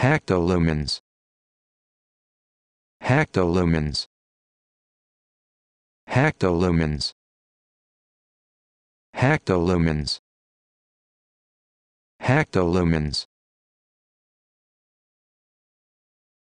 hectolumens. Hectolumens. Hectolumens. Hectolumens. Hectolumens.